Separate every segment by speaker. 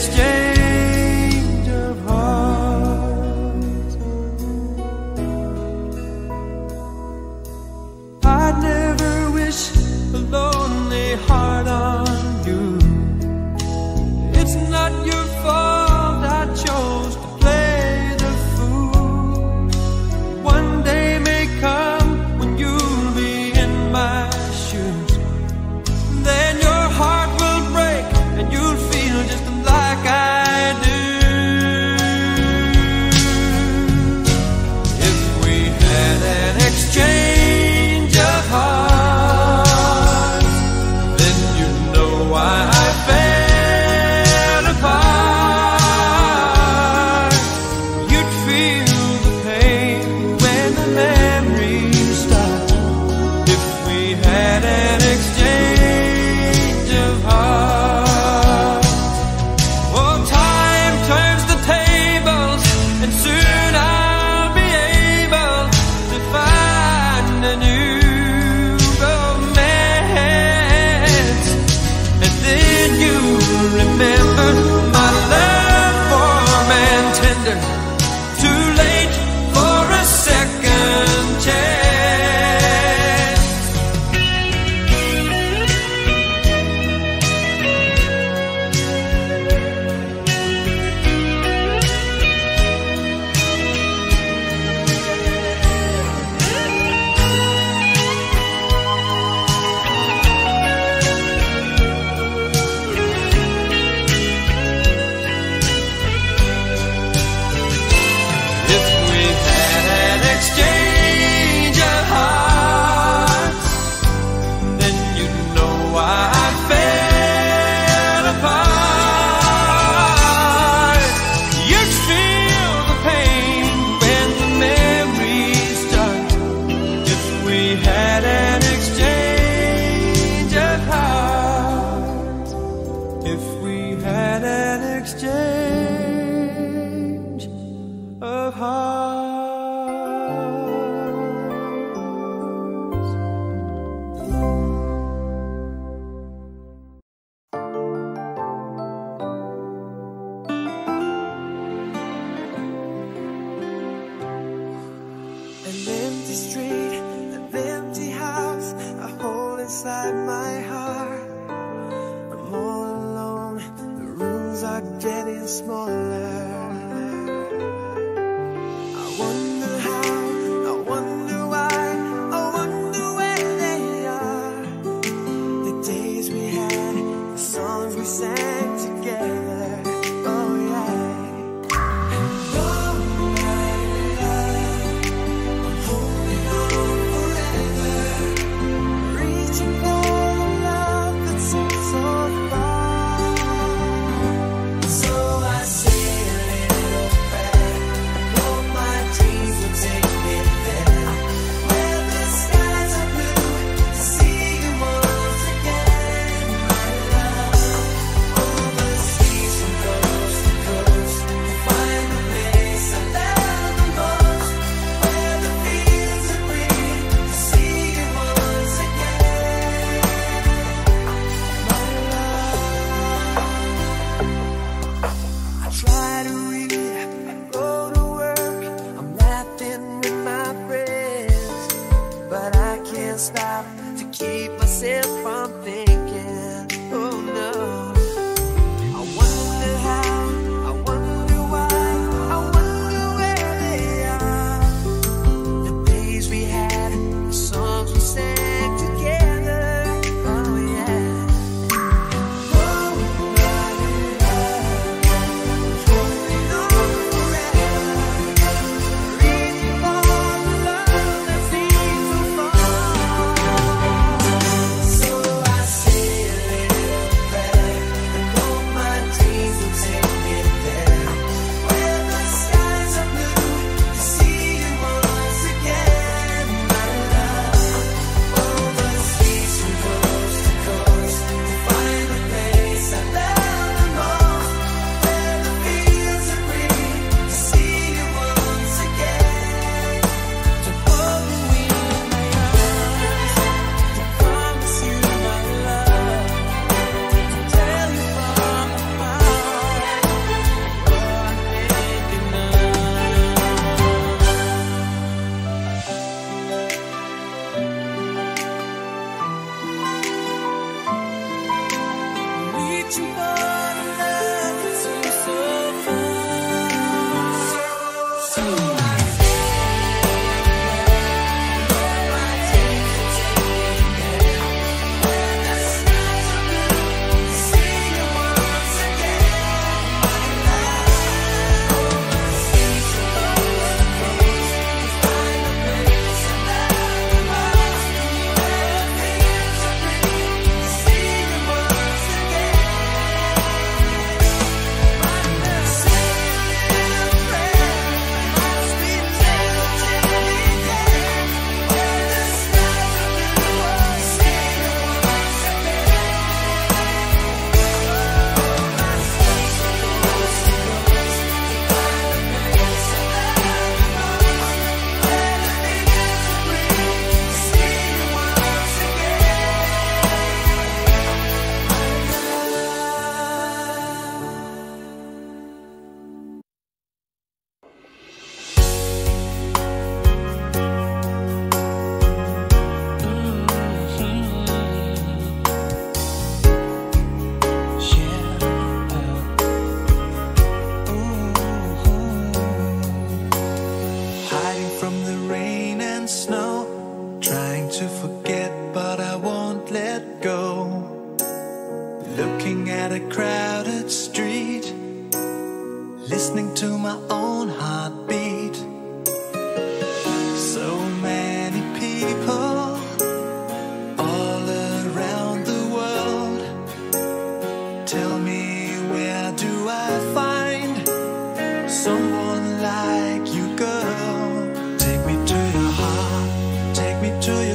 Speaker 1: exchange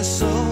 Speaker 2: me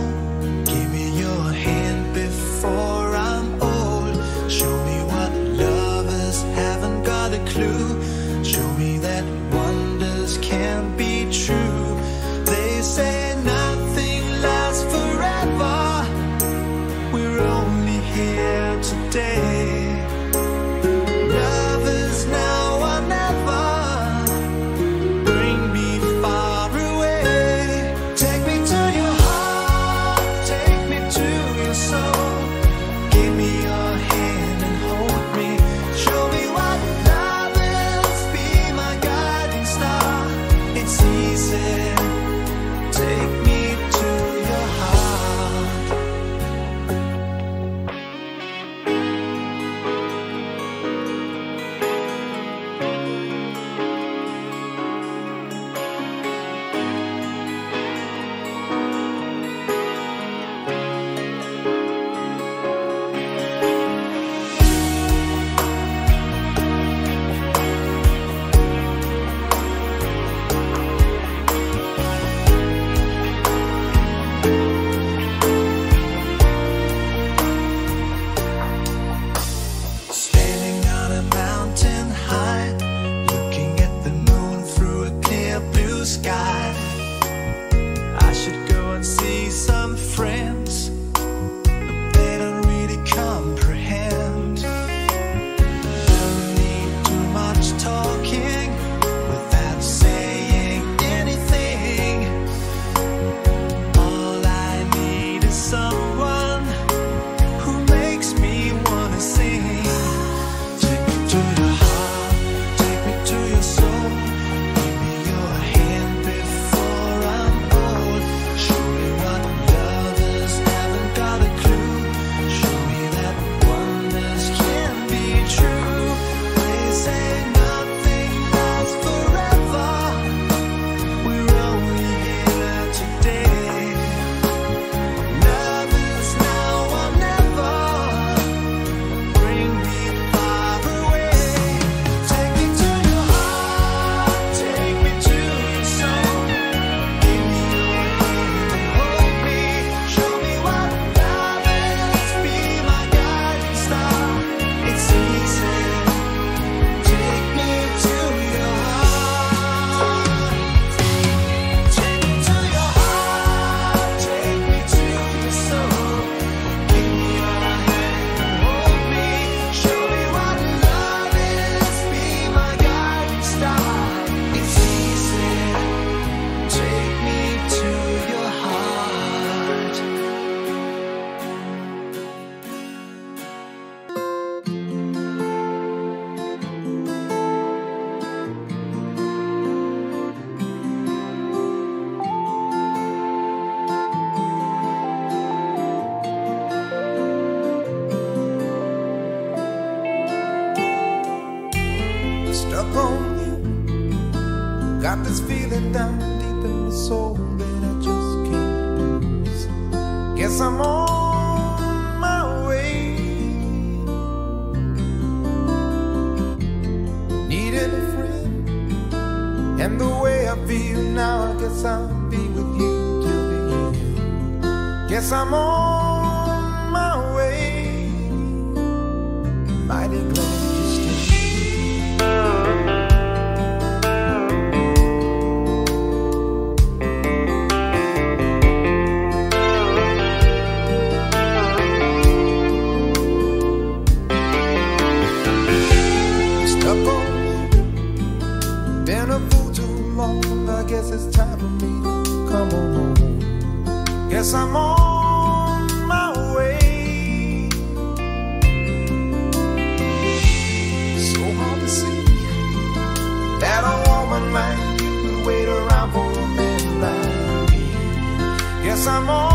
Speaker 3: down deep in the soul that I just can't lose. Guess I'm on my way. Needed a friend, and the way I feel now, I guess I'll be with you till the end. Guess I'm on. Guess it's time for me to come on home. Guess I'm on my way. So hard to see that a woman like you would wait around for a man like me. Guess I'm on.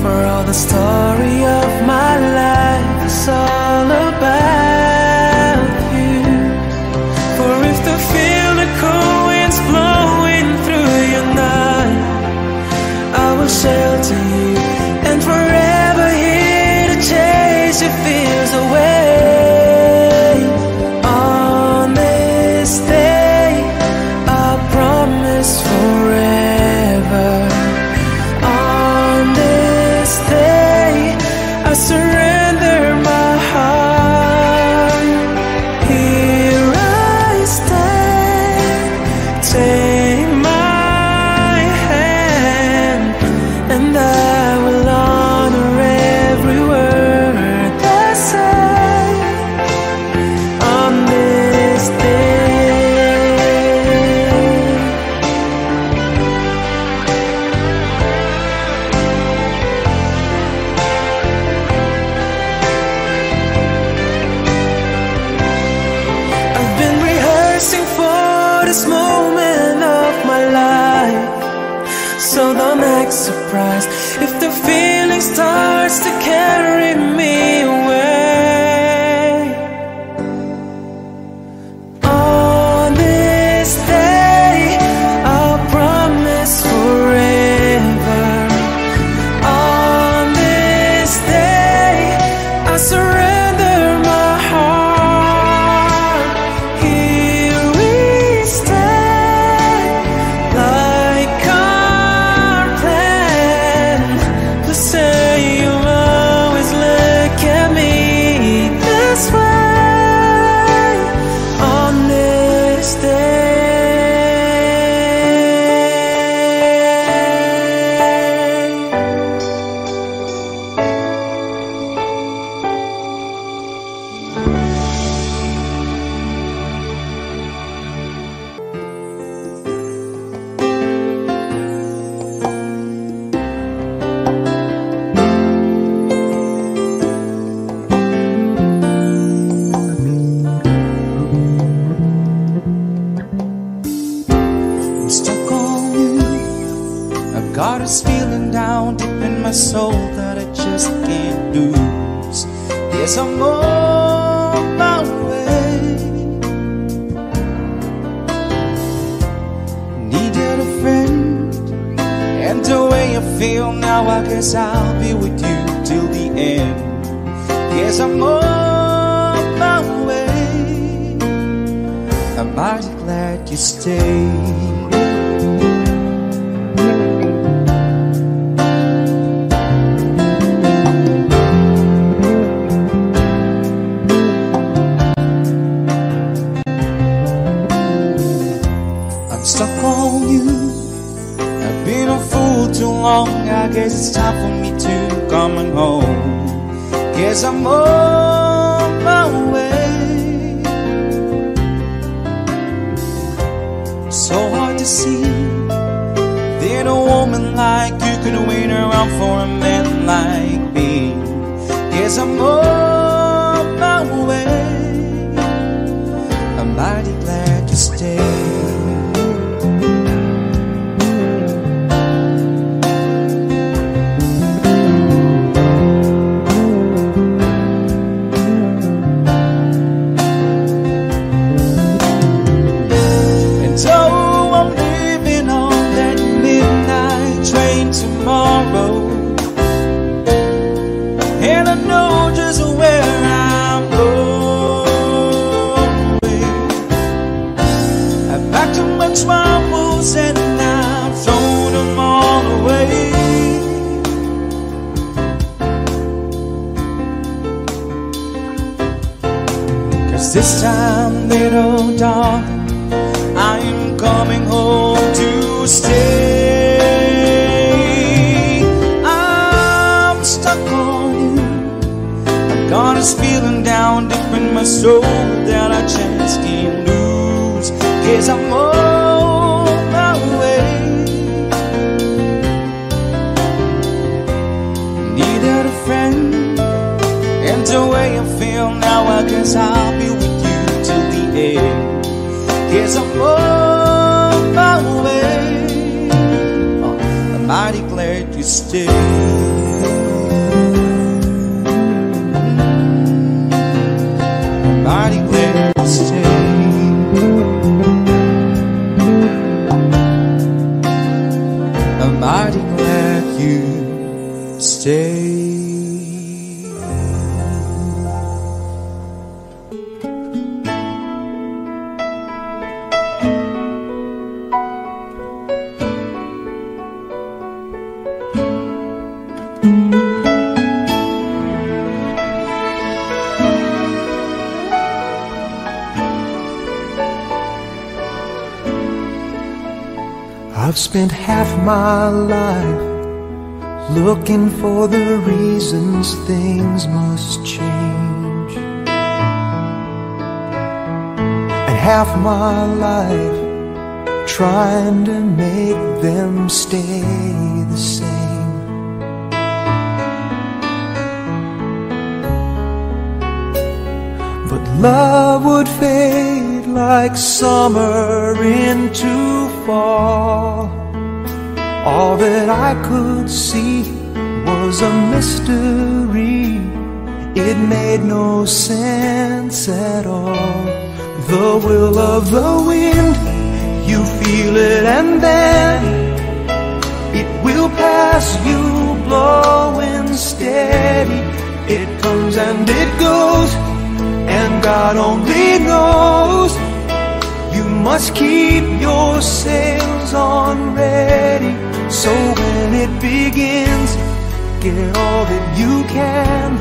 Speaker 2: for all the story of.
Speaker 4: surprised és amor. This
Speaker 5: time, little dog, I am coming home to stay. I'm stuck on you. I've got this feeling down deep in my soul that I just can't lose. Cause I'm on my way. Needed a friend, and the way I feel now, I guess I'll. Cause I'm on my way oh, I'm mighty glad you stayed. Mighty
Speaker 2: Spent half my life looking for the reasons things must change. And half my life trying to make them stay. But love would fade like summer into fall. All that I could see was a mystery. It made no sense at all. The will of the wind, you feel it and then it will pass you blowing steady. It comes and it goes and God only knows. You must keep your sails on ready. So when it begins, get all that you can.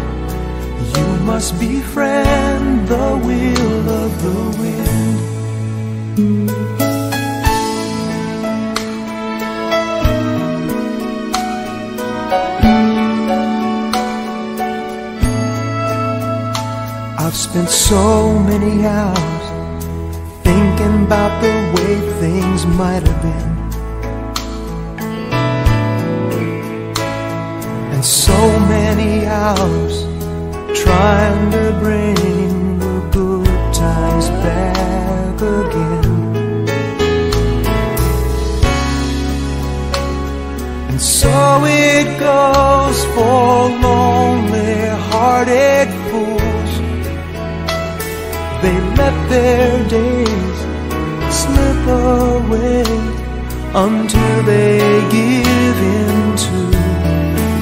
Speaker 2: You must befriend the will of the wind. I've spent so many hours thinking about the way things might have been. And so many hours trying to bring the good times back again. And so it goes for lonely hearted Let their days slip away until they give in to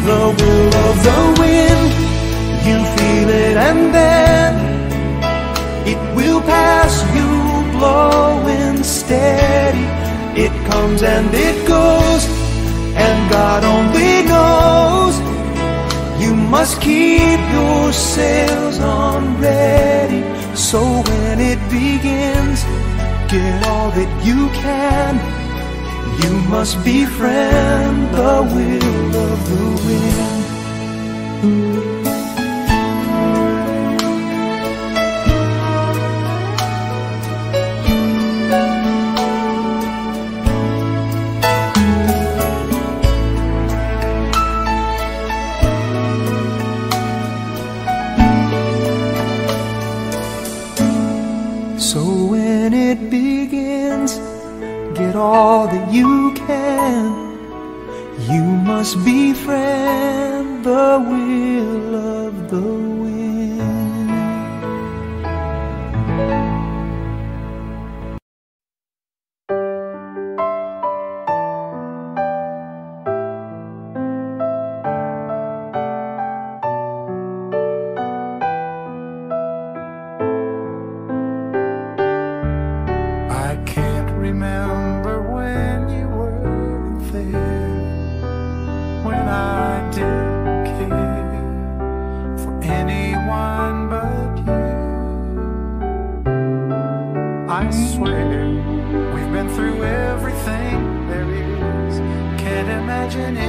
Speaker 2: the will of the wind. You feel it and then it will pass you blowing steady. It comes and it goes, and God only knows. You must keep your sails on ready. So when it begins, get all that you can. You must befriend the will of the wind.
Speaker 6: Can't